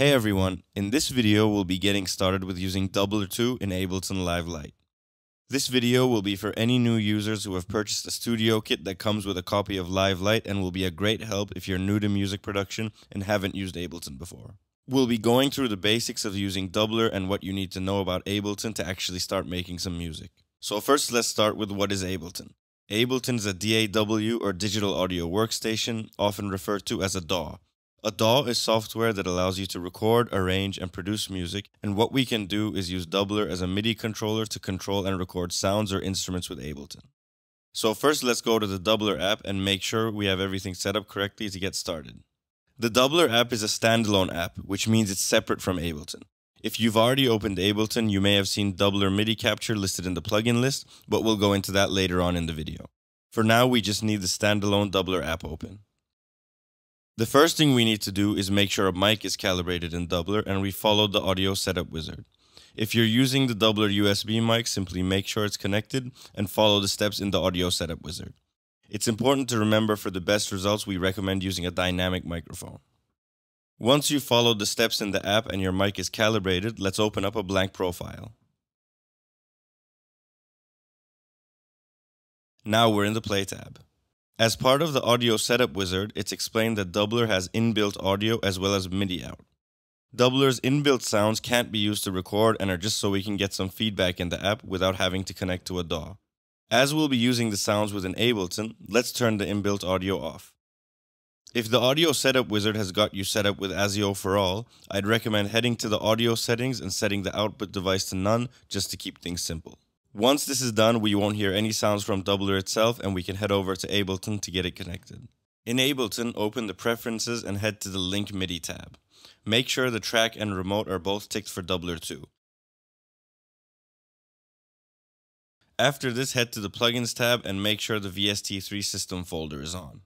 Hey everyone, in this video we'll be getting started with using Dubler 2 in Ableton Live Lite. This video will be for any new users who have purchased a studio kit that comes with a copy of Live Lite and will be a great help if you're new to music production and haven't used Ableton before. We'll be going through the basics of using Dubler and what you need to know about Ableton to actually start making some music. So first let's start with what is Ableton. Ableton is a DAW or digital audio workstation, often referred to as a DAW. A DAW is software that allows you to record, arrange, and produce music, and what we can do is use Dubler as a MIDI controller to control and record sounds or instruments with Ableton. So first let's go to the Dubler app and make sure we have everything set up correctly to get started. The Dubler app is a standalone app, which means it's separate from Ableton. If you've already opened Ableton, you may have seen Dubler MIDI capture listed in the plugin list, but we'll go into that later on in the video. For now, we just need the standalone Dubler app open. The first thing we need to do is make sure a mic is calibrated in Dubler and we follow the audio setup wizard. If you're using the Dubler USB mic, simply make sure it's connected and follow the steps in the audio setup wizard. It's important to remember for the best results, we recommend using a dynamic microphone. Once you've followed the steps in the app and your mic is calibrated, let's open up a blank profile. Now we're in the Play tab. As part of the audio setup wizard, it's explained that Dubler has inbuilt audio as well as MIDI out. Dubler's inbuilt sounds can't be used to record and are just so we can get some feedback in the app without having to connect to a DAW. As we'll be using the sounds within Ableton, let's turn the inbuilt audio off. If the audio setup wizard has got you set up with ASIO4ALL, I'd recommend heading to the audio settings and setting the output device to none just to keep things simple. Once this is done, we won't hear any sounds from Dubler itself and we can head over to Ableton to get it connected. In Ableton, open the Preferences and head to the Link MIDI tab. Make sure the track and remote are both ticked for Dubler 2. After this, head to the Plugins tab and make sure the VST3 system folder is on.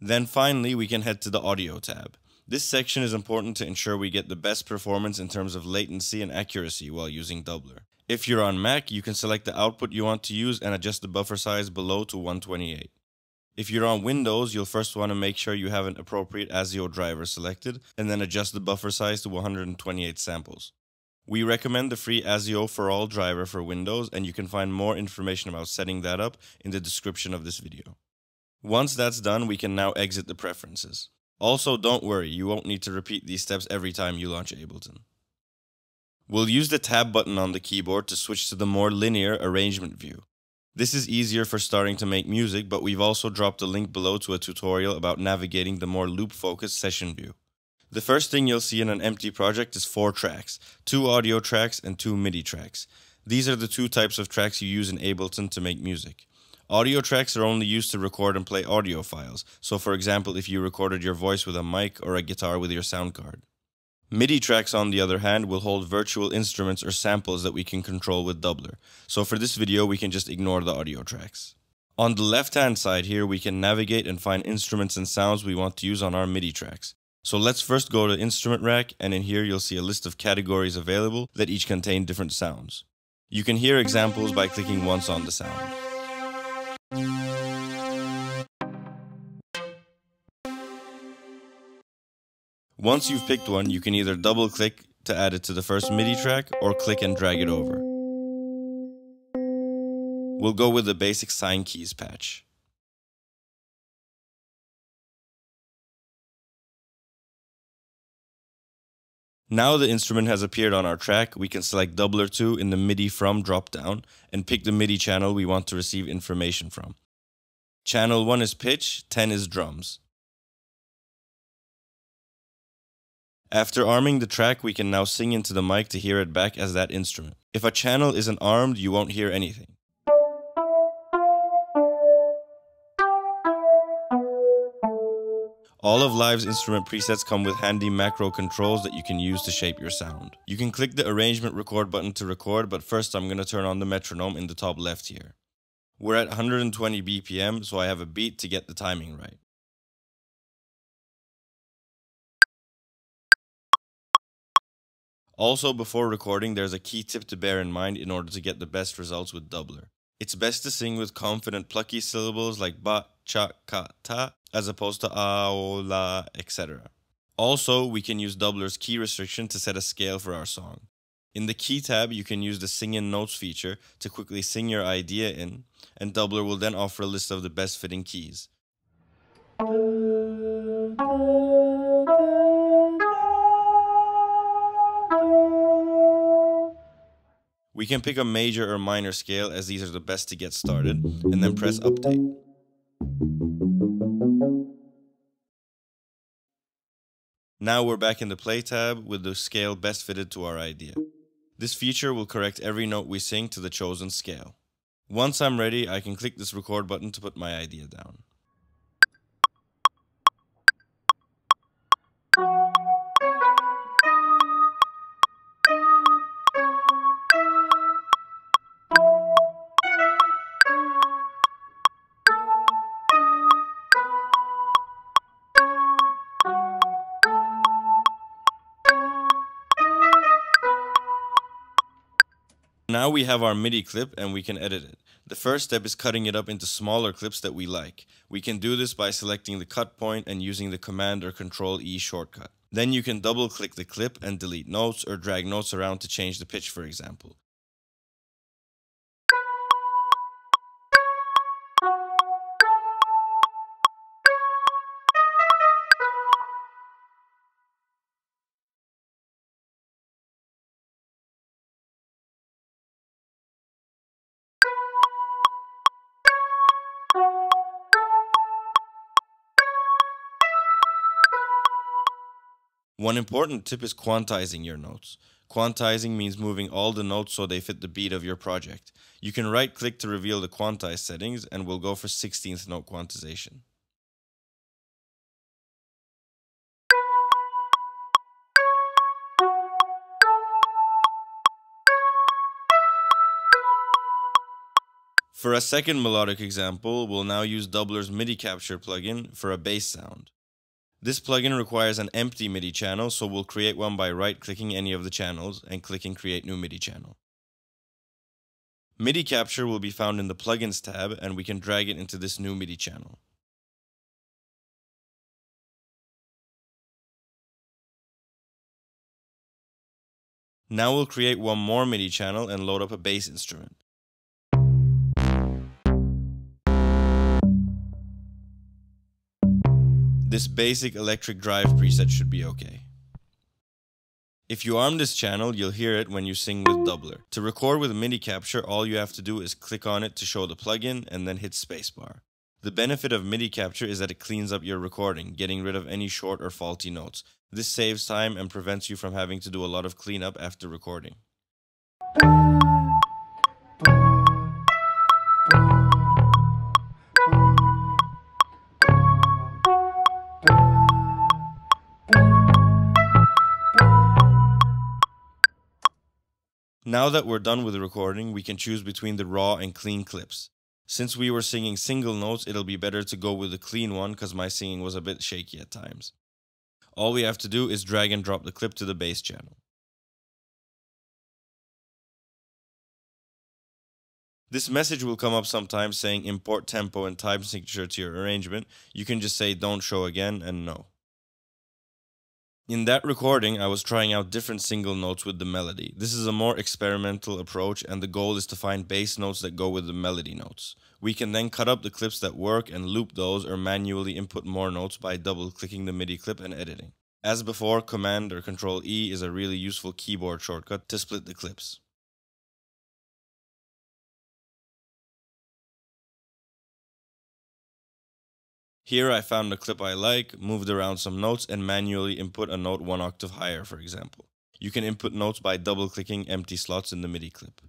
Then finally, we can head to the Audio tab. This section is important to ensure we get the best performance in terms of latency and accuracy while using Dubler. If you're on Mac, you can select the output you want to use and adjust the buffer size below to 128. If you're on Windows, you'll first want to make sure you have an appropriate ASIO driver selected and then adjust the buffer size to 128 samples. We recommend the free ASIO4ALL driver for Windows and you can find more information about setting that up in the description of this video. Once that's done, we can now exit the preferences. Also, don't worry, you won't need to repeat these steps every time you launch Ableton. We'll use the tab button on the keyboard to switch to the more linear arrangement view. This is easier for starting to make music, but we've also dropped a link below to a tutorial about navigating the more loop-focused session view. The first thing you'll see in an empty project is four tracks, two audio tracks and two MIDI tracks. These are the two types of tracks you use in Ableton to make music. Audio tracks are only used to record and play audio files, so for example if you recorded your voice with a mic or a guitar with your sound card. MIDI tracks on the other hand will hold virtual instruments or samples that we can control with Dubler, so for this video we can just ignore the audio tracks. On the left hand side here we can navigate and find instruments and sounds we want to use on our MIDI tracks. So let's first go to Instrument Rack and in here you'll see a list of categories available that each contain different sounds. You can hear examples by clicking once on the sound. Once you've picked one, you can either double click to add it to the first MIDI track or click and drag it over. We'll go with the basic sine keys patch. Now the instrument has appeared on our track, we can select Dubler 2 in the MIDI from dropdown and pick the MIDI channel we want to receive information from. Channel 1 is pitch, 10 is drums. After arming the track, we can now sing into the mic to hear it back as that instrument. If a channel isn't armed, you won't hear anything. All of Live's instrument presets come with handy macro controls that you can use to shape your sound. You can click the arrangement record button to record, but first I'm going to turn on the metronome in the top left here. We're at 120 BPM, so I have a beat to get the timing right. Also, before recording, there's a key tip to bear in mind in order to get the best results with Dubler. It's best to sing with confident plucky syllables like ba, cha, ka, ta, as opposed to a, o, la, etc. Also, we can use Dubler's key restriction to set a scale for our song. In the key tab, you can use the sing in notes feature to quickly sing your idea in, and Dubler will then offer a list of the best fitting keys. We can pick a major or minor scale as these are the best to get started, and then press update. Now we're back in the play tab with the scale best fitted to our idea. This feature will correct every note we sing to the chosen scale. Once I'm ready, I can click this record button to put my idea down. Now we have our MIDI clip and we can edit it. The first step is cutting it up into smaller clips that we like. We can do this by selecting the cut point and using the Command or Control E shortcut. Then you can double click the clip and delete notes or drag notes around to change the pitch for example. One important tip is quantizing your notes. Quantizing means moving all the notes so they fit the beat of your project. You can right click to reveal the quantize settings and we'll go for 16th note quantization. For a second melodic example, we'll now use Dubler's MIDI Capture plugin for a bass sound. This plugin requires an empty MIDI channel, so we'll create one by right-clicking any of the channels and clicking Create New MIDI Channel. MIDI capture will be found in the Plugins tab and we can drag it into this new MIDI channel. Now we'll create one more MIDI channel and load up a bass instrument. This basic electric drive preset should be okay. If you arm this channel, you'll hear it when you sing with Dubler. To record with MIDI capture, all you have to do is click on it to show the plugin and then hit spacebar. The benefit of MIDI capture is that it cleans up your recording, getting rid of any short or faulty notes. This saves time and prevents you from having to do a lot of cleanup after recording. Now that we're done with the recording, we can choose between the raw and clean clips. Since we were singing single notes, it'll be better to go with the clean one because my singing was a bit shaky at times. All we have to do is drag and drop the clip to the bass channel. This message will come up sometimes saying import tempo and time signature to your arrangement. You can just say don't show again and no. In that recording, I was trying out different single notes with the melody. This is a more experimental approach, and the goal is to find bass notes that go with the melody notes. We can then cut up the clips that work and loop those or manually input more notes by double clicking the MIDI clip and editing. As before, Command or Control E is a really useful keyboard shortcut to split the clips. Here I found a clip I like, moved around some notes, and manually input a note one octave higher, for example. You can input notes by double clicking empty slots in the MIDI clip.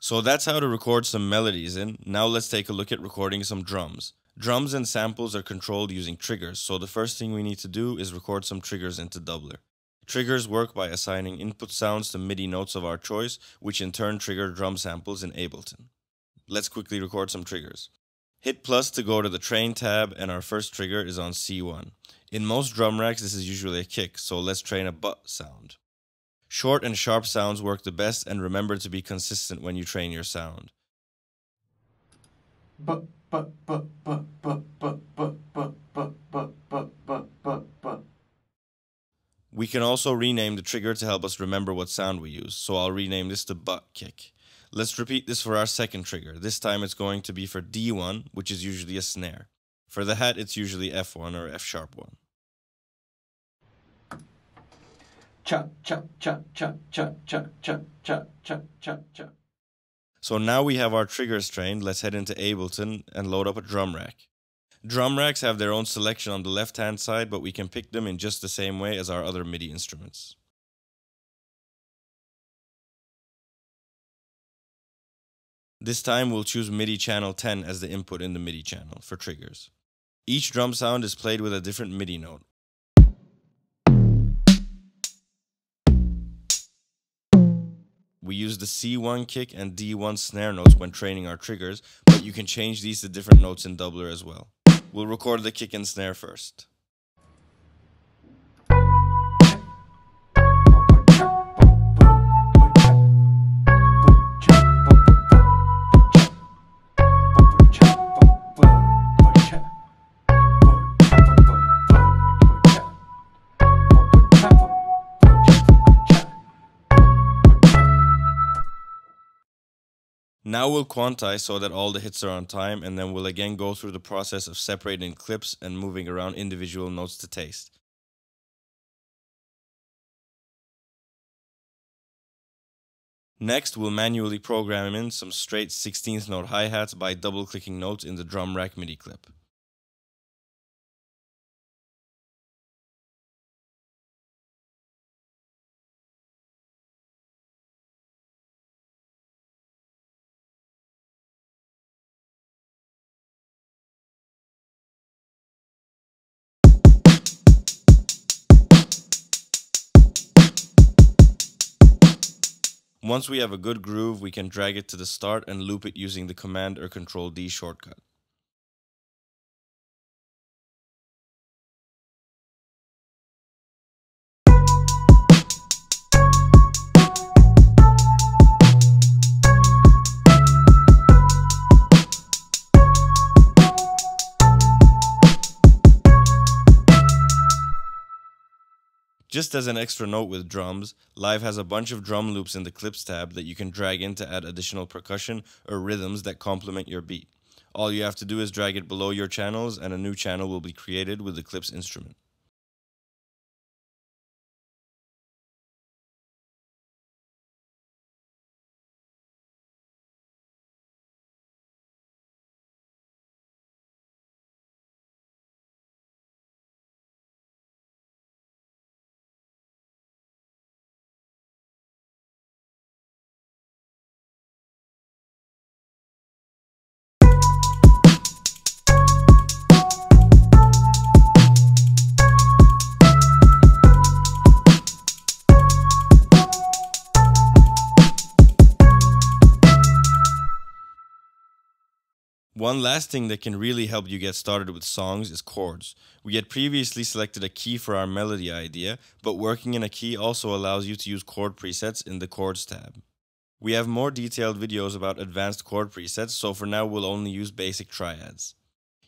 So that's how to record some melodies in. Now let's take a look at recording some drums. Drums and samples are controlled using triggers, so the first thing we need to do is record some triggers into Dubler. Triggers work by assigning input sounds to MIDI notes of our choice, which in turn trigger drum samples in Ableton. Let's quickly record some triggers. Hit plus to go to the train tab and our first trigger is on C1. In most drum racks this is usually a kick, so let's train a butt sound. Short and sharp sounds work the best, and remember to be consistent when you train your sound. but but but but but but but but but but but but but We can also rename the trigger to help us remember what sound we use, so I'll rename this the butt kick. Let's repeat this for our second trigger. This time it's going to be for D1, which is usually a snare. For the hat, it's usually F1 or F sharp 1. cha cha cha cha cha cha cha cha cha cha cha So now we have our triggers trained, let's head into Ableton and load up a drum rack. Drum racks have their own selection on the left hand side, but we can pick them in just the same way as our other MIDI instruments. This time we'll choose MIDI channel 10 as the input in the MIDI channel for triggers. Each drum sound is played with a different MIDI note. We use the C1 kick and D1 snare notes when training our triggers, but you can change these to different notes in Dubler as well. We'll record the kick and snare first. Now we'll quantize so that all the hits are on time, and then we'll again go through the process of separating clips and moving around individual notes to taste. Next, we'll manually program in some straight 16th note hi-hats by double-clicking notes in the drum rack MIDI clip. Once we have a good groove, we can drag it to the start and loop it using the Command or Control D shortcut. Just as an extra note with drums, Live has a bunch of drum loops in the Clips tab that you can drag in to add additional percussion or rhythms that complement your beat. All you have to do is drag it below your channels and a new channel will be created with the Clips instrument. One last thing that can really help you get started with songs is chords. We had previously selected a key for our melody idea, but working in a key also allows you to use chord presets in the Chords tab. We have more detailed videos about advanced chord presets, so for now we'll only use basic triads.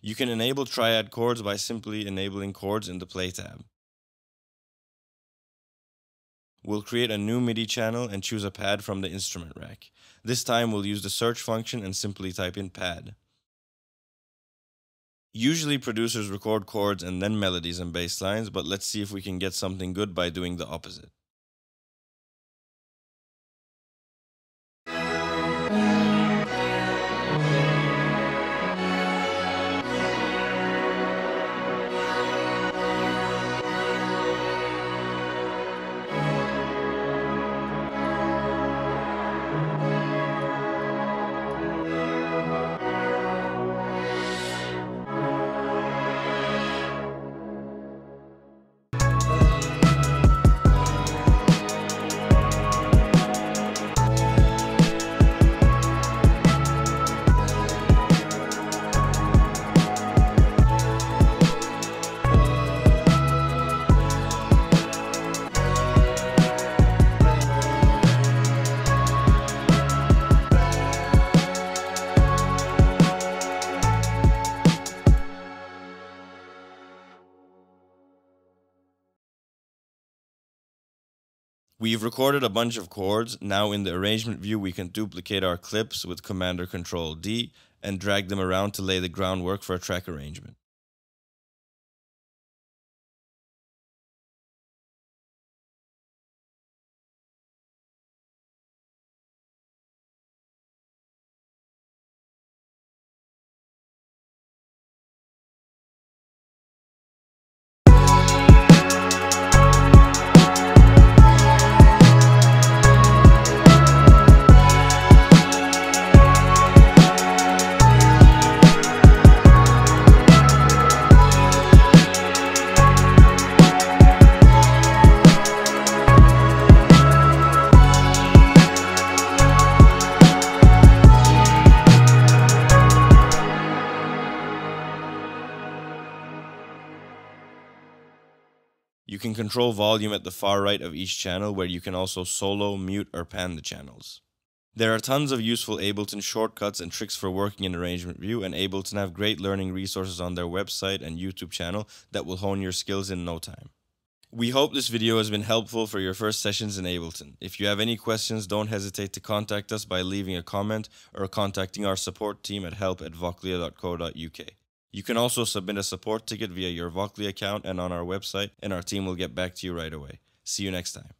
You can enable triad chords by simply enabling chords in the Play tab. We'll create a new MIDI channel and choose a pad from the instrument rack. This time we'll use the search function and simply type in pad. Usually producers record chords and then melodies and bass lines, but let's see if we can get something good by doing the opposite. We've recorded a bunch of chords. Now in the arrangement view, we can duplicate our clips with Command or Control D and drag them around to lay the groundwork for a track arrangement. Control volume at the far right of each channel where you can also solo, mute, or pan the channels. There are tons of useful Ableton shortcuts and tricks for working in Arrangement View, and Ableton have great learning resources on their website and YouTube channel that will hone your skills in no time. We hope this video has been helpful for your first sessions in Ableton. If you have any questions, don't hesitate to contact us by leaving a comment or contacting our support team at help at vochlea.co.uk. You can also submit a support ticket via your Vochlea account and on our website, and our team will get back to you right away. See you next time.